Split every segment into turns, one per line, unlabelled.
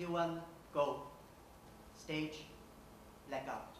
Q1, go. Stage, blackout.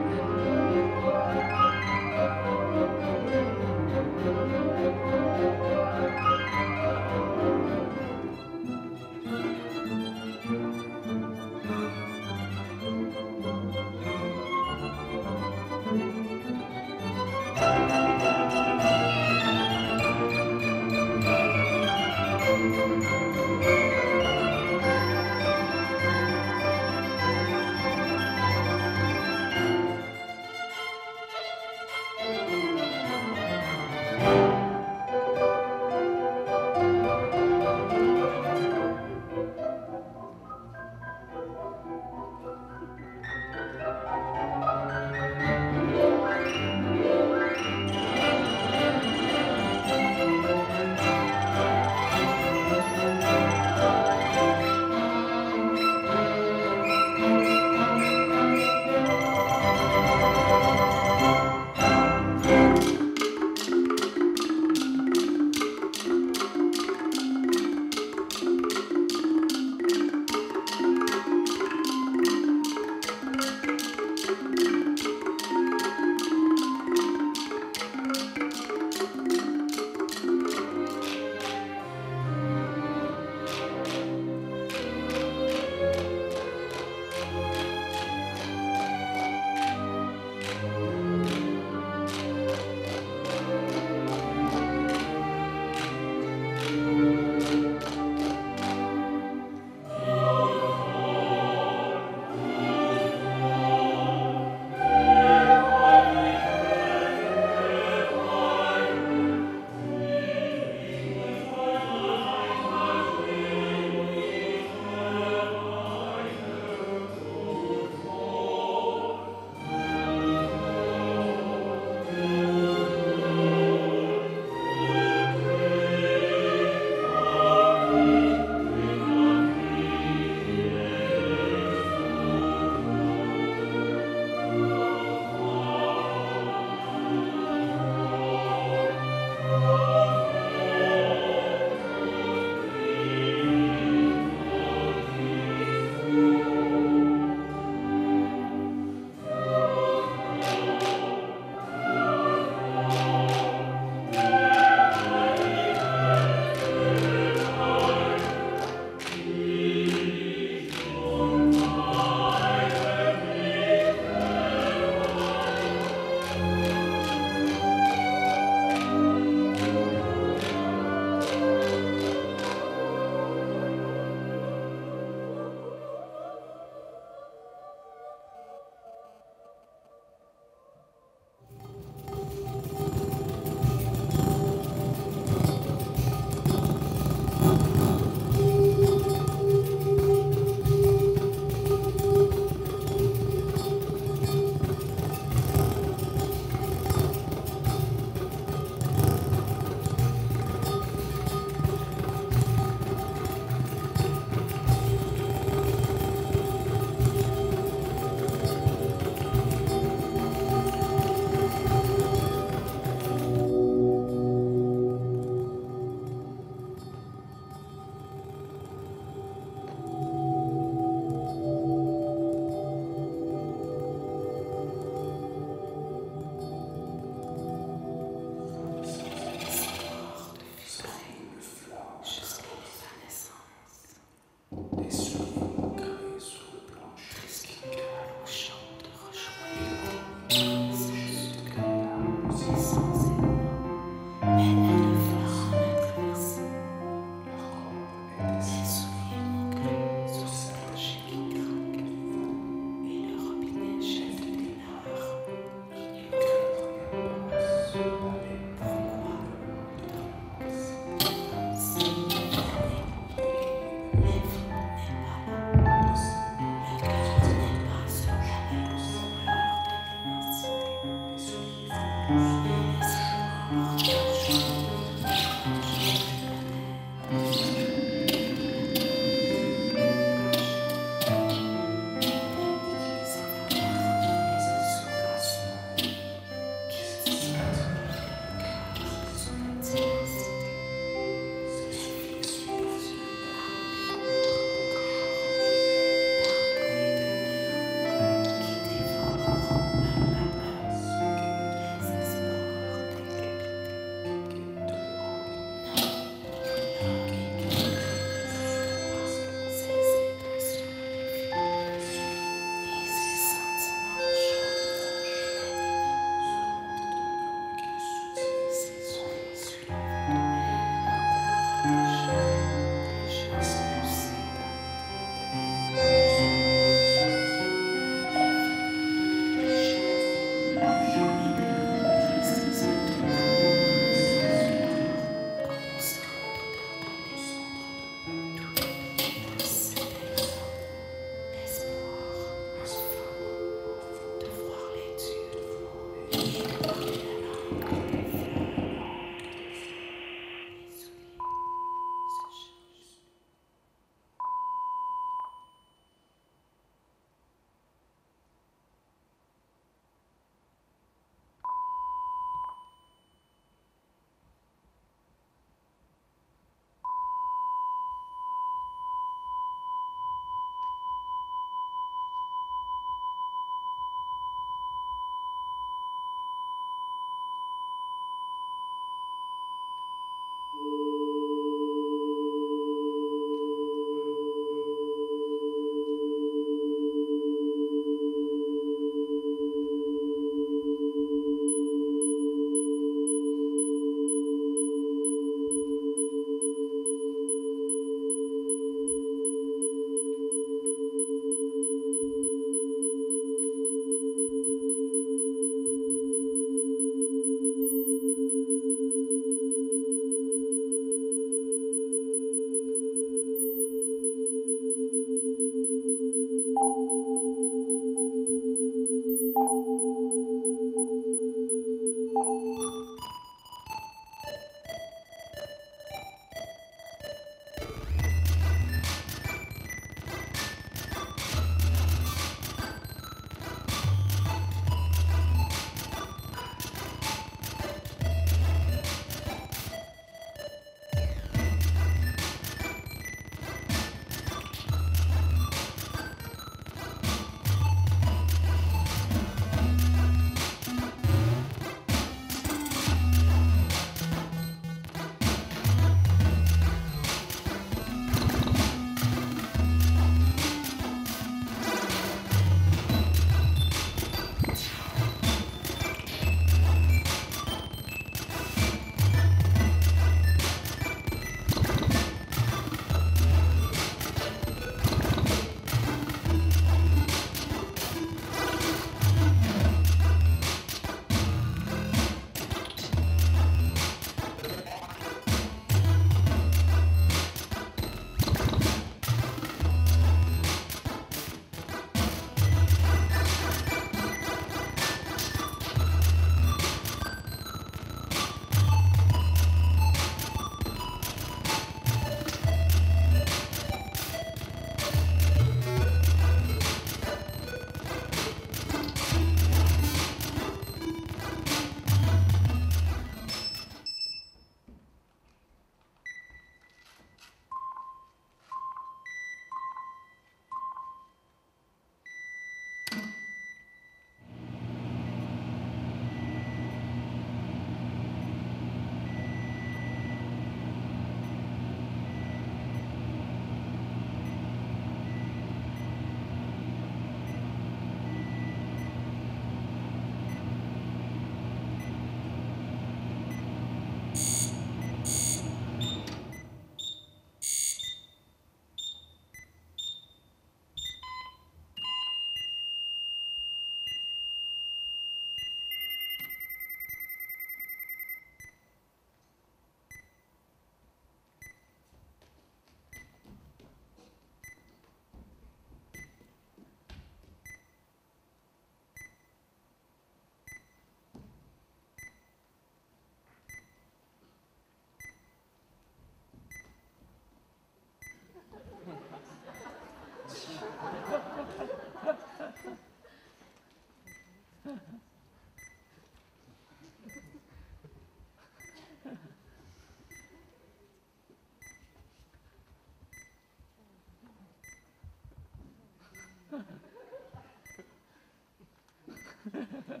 Ha ha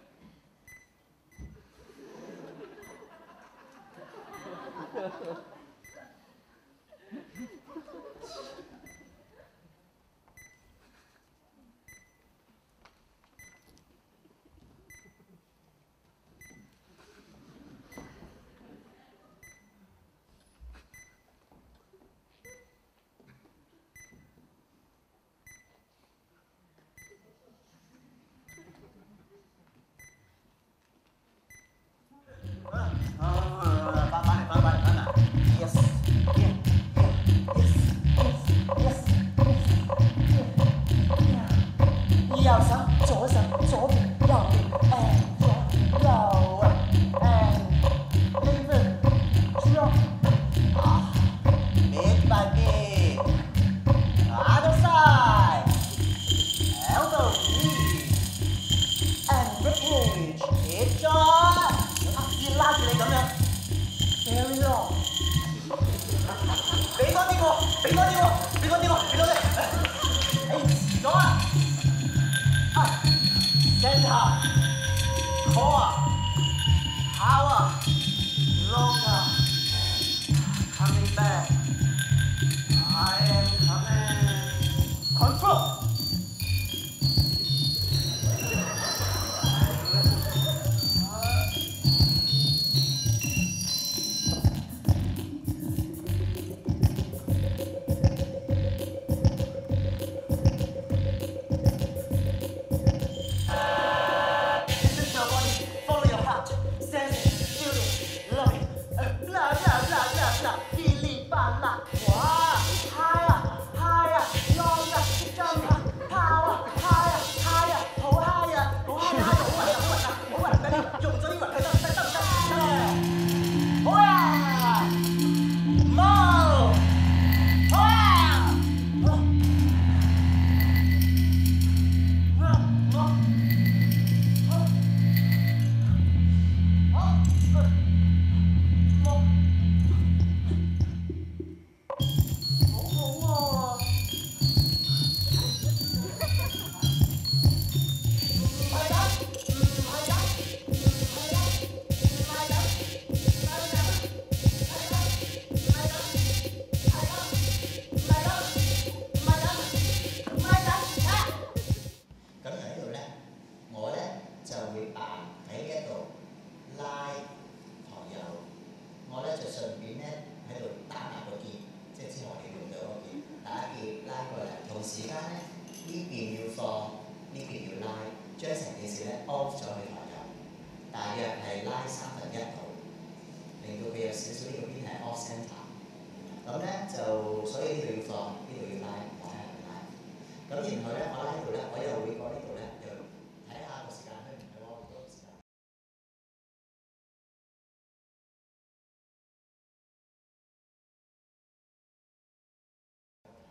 ha.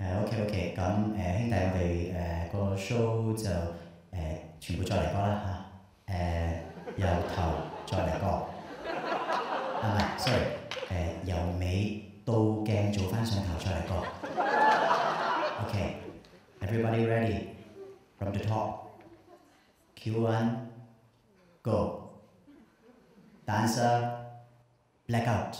OK，咁誒兄弟，我哋誒個 show 就誒全部再嚟過啦嚇，誒由頭再嚟過，啊唔係，sorry，誒由尾到鏡做翻上頭再嚟過。OK，everybody ready from the top. Q one, go. Dancer, black out.